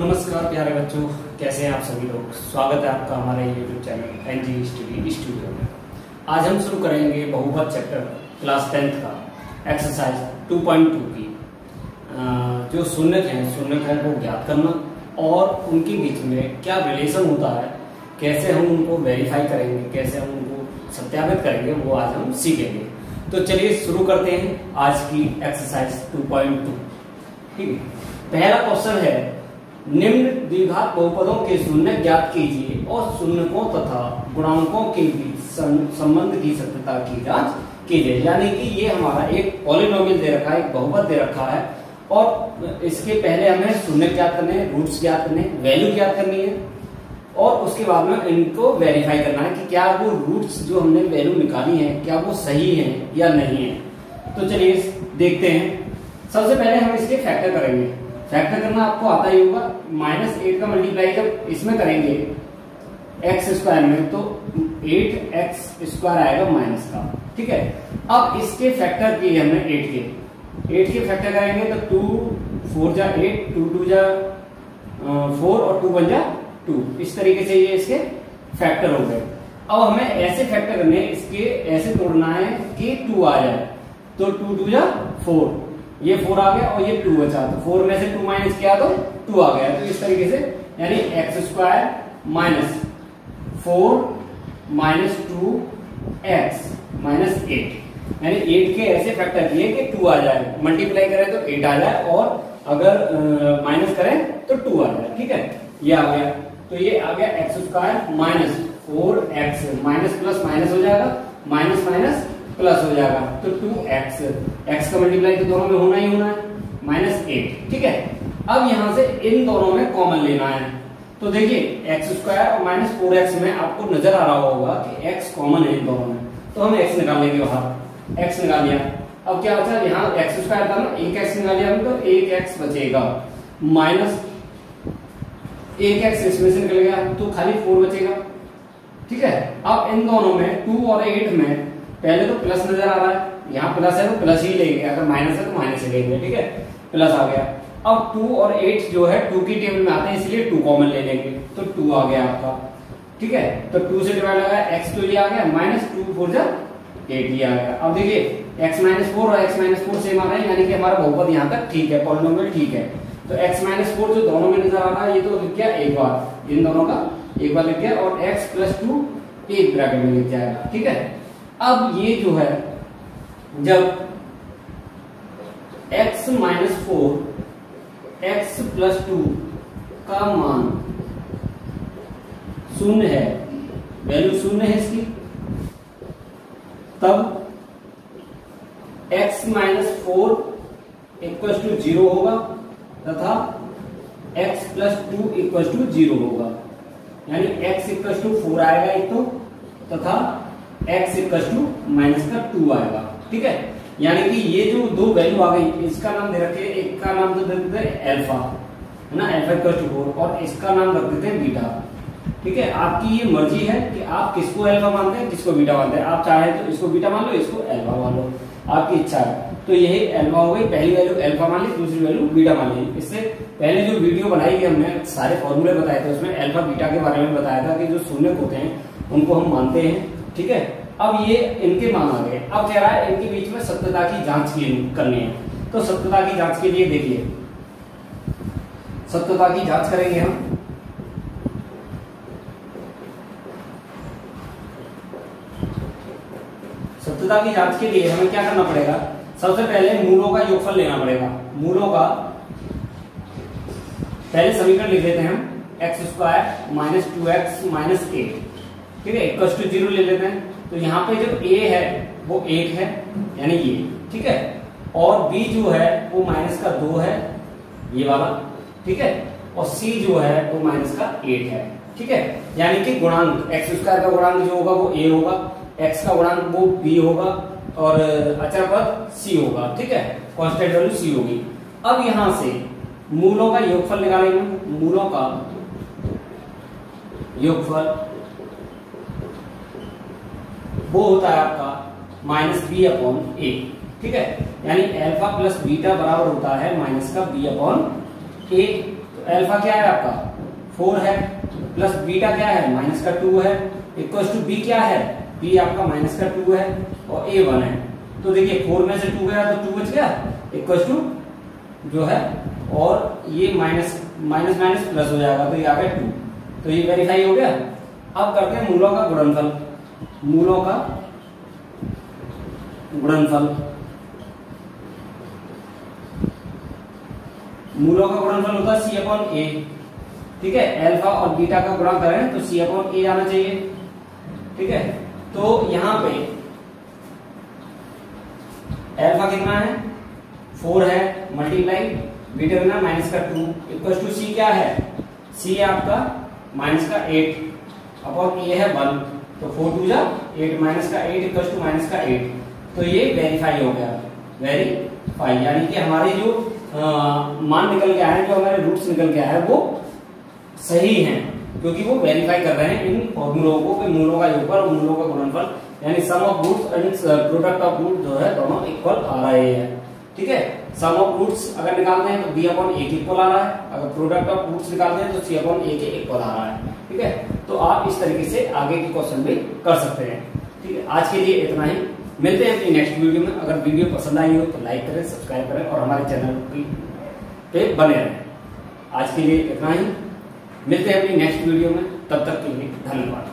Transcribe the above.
नमस्कार, प्यारे बच्चों। कैसे हैं आप सभी लोग? स्वागत है आपका हमारे YouTube channel N G study studio में। आज हम शुरू करेंगे बहुपद चैप्टर क्लास टेंथ का एक्सरसाइज 2.2 की। जो शून्यक हैं शून्यक है, वो ज्ञात करना और उनके बीच में क्या रिलेशन होता है, कैसे हम उनको वेरीफाई करेंगे, कैसे हम उनको सत्यापित करेंगे, वो आज हम सीखेंगे। तो चलिए शुरू करते हैं आज की एक्सरसाइज 2.2 ठीक है? पहला क्वेश्चन है निम्न द्विघात बहुपदों के शून्य ज्ञात कीजिए और शून्यकों तथा गुणांकों के बीच संबंध की सत्यता की जाँच कीजिए। यानी कि ये हमारा एक पॉलिनोमियल दे रखा है, एक बहुपद दे रखा है और इसके पहले हमें शून्य ज्ञात करने रूट्स ज्ञात करने वैल्यू ज्ञात करनी है और उसके बाद में इनको वेरीफाई करना है कि क्या वो रूट्स जो हमने वैल्यू निकाली है, क्या वो सही है या नहीं है। तो चलिए देखते हैं। सबसे पहले हम इसके फैक्टर करेंगे। फैक्टर करना आपको आता ही होगा। माइनस एट का मल्टीप्लाई जब इसमें करेंगे एक्स स्क्वायर में तो एट एक्स स्क्वायर आएगा माइनस का। ठीक है? अब इसके फैक्टर किए हमने एट के। एट के फैक्टर करेंगे तो टू फोर जा एट टू टू जा फोर और टू वन जा टू इस तरीके से ये इसके फैक्टर हो गए। अब हमें ऐसे फैक्टर करने इसके ऐसे तोड़ना है कि टू आ जाए। तो टू टू जा फोर ये फोर आ गया और ये टू बचा तो फोर में से टू माइनस किया तो टू आ गया। तो इस तरीके से, यानी x square minus four minus two x minus eight यानी एट के ऐसे फैक्टर किए कि टू आ जाए। मल्टीप्लाई करें तो एट आ जाए और अगर माइनस करें तो टू आ जाए। ठीक है? ये आ गया। तो ये आ गया x square minus four x minus plus minus हो जाएगा। माइनस माइनस प्लस हो जाएगा तो टू एक्स एक्स का मल्टीप्लाई तो दोनों में होना ही होना है माइनस एट ठीक है? अब यहाँ से इन दोनों में कॉमन लेना है। तो देखिए एक्स स्क्वायर और माइनस फोर एक्स में आपको नज़र आ रहा होगा कि एक्स कॉमन है इन दोनों में। तो हम एक्स निकाल लेंगे बाहर। एक्स निकाल लिया। अब क्या बचा यहाँ एक्स स्क्वायर था ना, एक एक्स निकाल लिया तो एक एक्स बचेगा। माइनस एक एक्स इसमें से निकल गया तो खाली फोर बचेगा। ठीक है? अब इन दोनों में टू और एट में पहले तो प्लस नज़र आ रहा है, यहाँ प्लस है तो प्लस ही लेंगे, अगर माइनस है तो माइनस ही लेंगे, ठीक है? प्लस आ गया। अब टू और एट जो है टू की टेबल में आते हैं, इसलिए टू कॉमन ले लेंगे तो टू आ गया आपका, ठीक है? तो टू से डिवाइड लगा एक्स तो ये आ गया माइनस टू फोर जा एट ये आ गया। अब देखिए एक्स माइनस फोर और एक्स माइनस फोर सेम आ रहा है, यानी कि हमारा बहुपद यहाँ तक ठीक है पॉलिनोमियल ठीक है। तो एक्स माइनस फोर जो दोनों में नज़र आ रहा है, ये तो लिख गया एक बार, इन दोनों का एक बार लिख गया, और एक्स प्लस टू एक ब्रैकेट में लिख जाएगा, ठीक है? अब ये जो है, जब x minus four x plus two का मान शून्य है वैल्यू शून्य है इसकी, तब x minus four equal to zero होगा, तथा x plus two equal to zero होगा। यानी x इक्व टू फोर आएगा एक तो तथा x इक्वल टू माइनस का टू आएगा, ठीक है? यानी कि ये जो दो वैल्यू आ गई, इसका नाम दे रखे, एक का नाम तो दे देते हैं एल्फा है ना? एल्फा इक्वल टू फोर और इसका नाम रख देते हैं बीटा ठीक है? आपकी ये मर्ज़ी है कि आप किसको एल्फा मानते हैं, किसको बीटा मानते हैं। आप चाहे तो इसको बीटा मान लो, इसको एल्फा मान लो। आपकी इच्छा है। तो यही एल्फा हो गई, पहली वैल्यू एल्फा मान ली, दूसरी वैल्यू बीटा मान ली। इससे पहले जो वीडियो बनाई थी हमने, सारे फॉर्मूले बताए थे उसमें एल्फा बीटा के बारे में बताया था कि जो शून्य होते हैं, उनको हम मानते हैं, ठीक है? अब ये इनके आ गए। अब कह रहा है, इनके बीच में सत्यता की जाँच करनी है। तो सत्यता की जाँच के लिए देखिए। सत्यता की जाँच करेंगे हम। सत्यता की जाँच के लिए हमें क्या करना पड़ेगा? सबसे पहले मूलों का योगफल लेना पड़ेगा। मूलों का पहले समीकरण लिख लेते हैं हम। X square minus two x minus eight ठीक है? इक्वल टू ज़ीरो ले लेते हैं। तो यहाँ पे जो ए है, वो एक है, यानी ये, ठीक है? और बी जो है, वो माइनस का दो है, ये वाला, ठीक है? और c जो है, वो माइनस का एट है, ठीक है? यानी कि गुणांक एक्स स्क्वायर का गुणांक जो होगा, वो ए होगा एक्स का गुणांक वो बी होगा, और अचर पद सी होगा, ठीक है? कॉन्स्टेंट वैल्यू सी होगी। अब यहाँ से मूलों का योगफल निकालेंगे। मूलों का योगफल वो होता है आपका माइनस बी अपॉन ए ठीक है? यानी अल्फ़ा प्लस बीटा बराबर होता है माइनस का बी अपॉन ए तो एल्फा क्या है आपका? फोर है। प्लस बीटा क्या है? माइनस का टू है। इक्वल टू बी क्या है? बी आपका माइनस का टू है और ए वन है। तो देखिए फोर में से टू गया तो टू बच गया। इक्वल टू जो है, और ये माइनस माइनस माइनस प्लस हो जाएगा तो ये आ गया टू तो ये वेरीफाई हो गया। अब करते हैं मूलों का गुणनफल। मूलों का गुणनफल। मूलों का गुणनफल होता है सी अपॉन ए ठीक है? एल्फा और बीटा का गुणा करें तो सी अपॉन ए आना चाहिए। ठीक है? तो यहाँ पे एल्फा कितना है? फोर है मल्टीप्लाई बीटा कितना माइनस का टू इक्वल टू सी क्या है? सी है आपका माइनस का एट अपॉन ए है वन तो फोर टू जा एट माइनस का एट इक्वल टू माइनस का एट तो ये वेरीफाई हो गया। वेरीफाई यानी कि हमारे जो मान निकल के आए जो हमारे रूट्स निकल के आए वो सही हैं। क्योंकि वो वेरीफाई कर रहे हैं इन फॉर्मूलों को मूलों का योग और मूलों का गुणनफल, यानी sum of roots and product of root जो है, दोनों इक्वल आ रहे हैं। ठीक है? सम ऑफ़ रूट्स अगर निकालते हैं तो बी अपॉन ए के इक्वल आ रहा है। अगर प्रोडक्ट ऑफ़ रूट्स निकालते हैं तो सी अपॉन ए के इक्वल आ रहा है। ठीक है? तो आप इस तरीके से आगे के क्वेश्चन भी कर सकते हैं। ठीक है? आज के लिए इतना ही। मिलते हैं अपनी नेक्स्ट वीडियो में। अगर वीडियो पसंद आई हो तो लाइक करें सब्सक्राइब करें और हमारे चैनल पे बने रहें। आज के लिए इतना ही। मिलते हैं अपनी नेक्स्ट वीडियो में। तब तक के लिए धन्यवाद।